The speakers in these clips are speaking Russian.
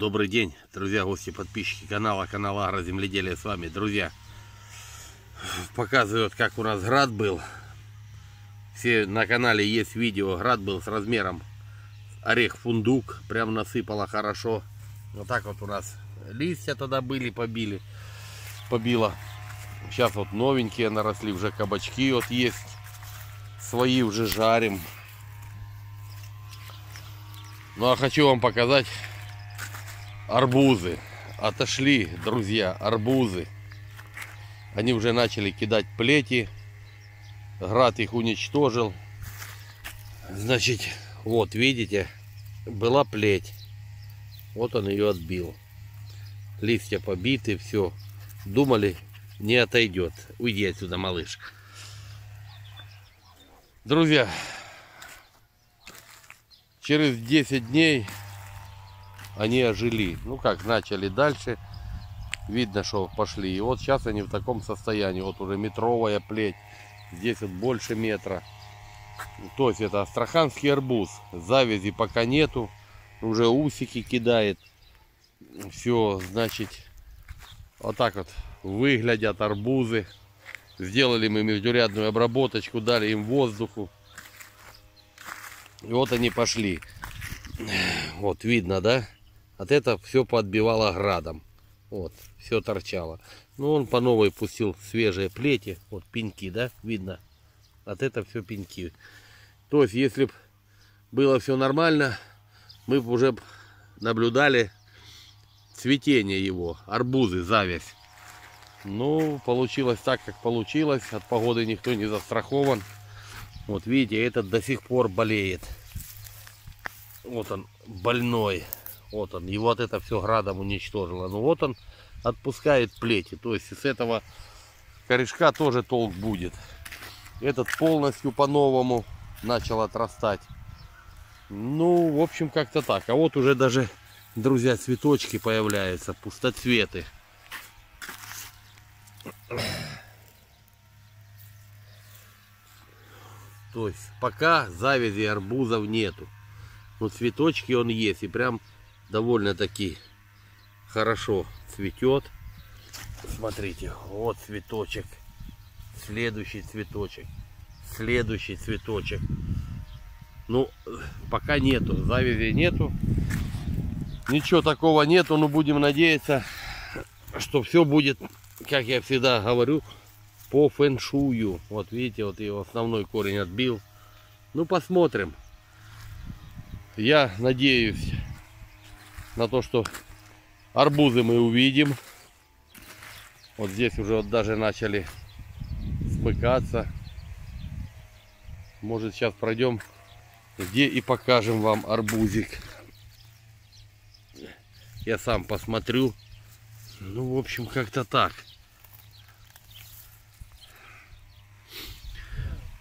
Добрый день, друзья, гости, подписчики канала, канала Агроземледелие с вами. Друзья, показывают, как у нас град был. Все на канале есть видео, град был с размером орех-фундук. Прям насыпало хорошо. Вот так вот у нас листья тогда были, побили, побило. Сейчас вот новенькие наросли, уже кабачки вот есть. Свои уже жарим. Ну а хочу вам показать арбузы. Отошли, друзья, арбузы. Они уже начали кидать плети. Град их уничтожил. Значит, вот видите, была плеть. Вот он ее отбил. Листья побиты, все. Думали, не отойдет. Уйди отсюда, малыш. Друзья, через 10 дней они ожили. Ну как, начали дальше. Видно, что пошли. И вот сейчас они в таком состоянии. Вот уже метровая плеть. Здесь вот больше метра. То есть это астраханский арбуз. Завязи пока нету. Уже усики кидает. Все, значит, вот так вот выглядят арбузы. Сделали мы междурядную обработочку, дали им воздуху. И вот они пошли. Вот видно, да? От это все подбивало градом. Вот, все торчало. Ну, он по новой пустил свежие плети. Вот пеньки, да, видно. От это все пеньки. То есть, если бы было все нормально, мы бы уже наблюдали цветение его, арбузы, завязь. Ну, получилось так, как получилось. От погоды никто не застрахован. Вот видите, этот до сих пор болеет. Вот он, больной. Вот он. И вот это все градом уничтожило. Ну вот он отпускает плети. То есть с этого корешка тоже толк будет. Этот полностью по-новому начал отрастать. Ну, в общем, как-то так. А вот уже даже, друзья, цветочки появляются, пустоцветы. То есть пока завязи арбузов нету. Но цветочки он есть. И прям довольно-таки хорошо цветет. Смотрите, вот цветочек. Следующий цветочек. Следующий цветочек. Ну, пока нету, завязи нету. Ничего такого нету, но будем надеяться, что все будет, как я всегда говорю, по фэншую. Вот видите, вот его основной корень отбил. Ну, посмотрим. Я надеюсь на то, что арбузы мы увидим. Вот здесь уже вот даже начали смыкаться. Может сейчас пройдем где и покажем вам арбузик. Я сам посмотрю. Ну, в общем, как-то так.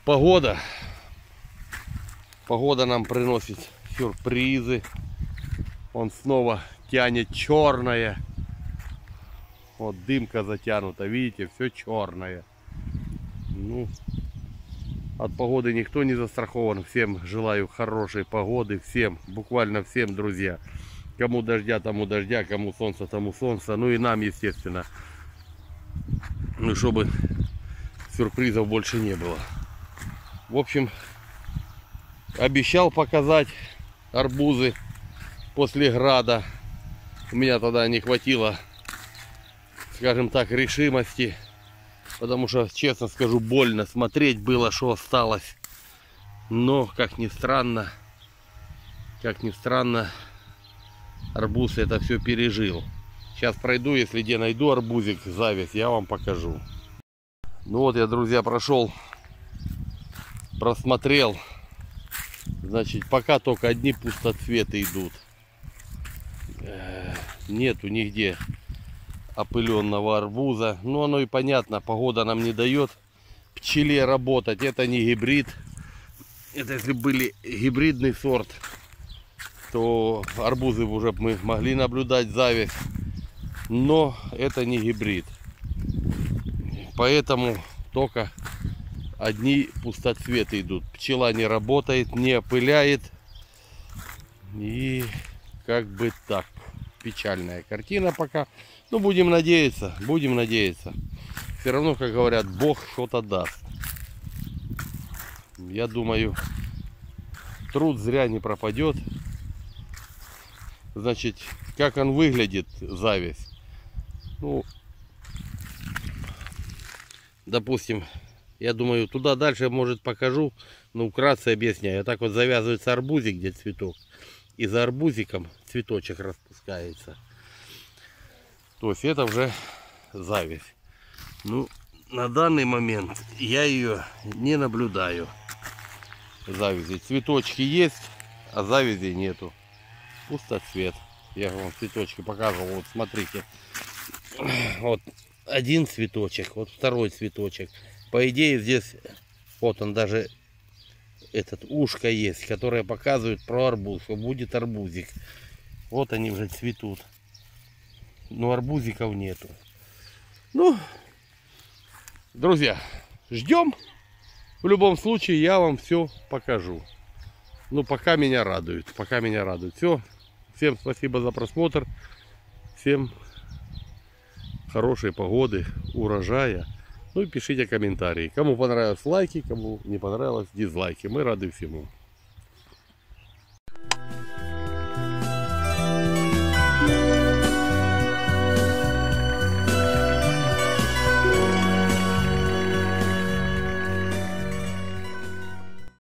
Погода. Погода нам приносит сюрпризы. Он снова тянет черное. Вот дымка затянута, видите, все черное. Ну, от погоды никто не застрахован. Всем желаю хорошей погоды. Всем, буквально всем, друзья. Кому дождя, тому дождя, кому солнца, тому солнца. Ну и нам, естественно. Ну, чтобы сюрпризов больше не было. В общем, обещал показать арбузы после града. У меня тогда не хватило, скажем так, решимости. Потому что, честно скажу, больно смотреть было, что осталось. Но, как ни странно, как ни странно, арбуз это все пережил. Сейчас пройду, если где найду арбузик, зависть, я вам покажу. Ну вот я, друзья, прошел, просмотрел. Значит, пока только одни пустоцветы идут. Э, нету нигде опыленного арбуза. Ну, оно и понятно, погода нам не дает пчеле работать. Это не гибрид. Это если были гибридный сорт, то арбузы уже мы могли наблюдать зависть. Но это не гибрид. Поэтому только одни пустоцветы идут. Пчела не работает, не опыляет. И как бы так. печальная картина пока. Ну, будем надеяться, будем надеяться. Все равно, как говорят, Бог что-то даст. Я думаю, труд зря не пропадет. Значит, как он выглядит, зависть. Ну, допустим, я думаю, туда дальше, может, покажу, но вкратце объясняю. Так вот завязывается арбузик, где цветок, и за арбузиком цветочек распускается. То есть это уже зависть. Ну, на данный момент я ее не наблюдаю. Завязи. Цветочки есть, а завязи нету. Пустоцвет. Я вам цветочки показывал. Вот смотрите. Вот один цветочек, вот второй цветочек. По идее здесь, вот он даже этот ушко есть, которое показывает про арбуз, что будет арбузик. Вот они уже цветут. Но арбузиков нету. Ну, друзья, ждем. В любом случае я вам все покажу. Ну, пока меня радует. Пока меня радует. Все. Всем спасибо за просмотр. Всем хорошей погоды, урожая. Ну и пишите комментарии. Кому понравилось лайки, кому не понравилось дизлайки. Мы рады всему.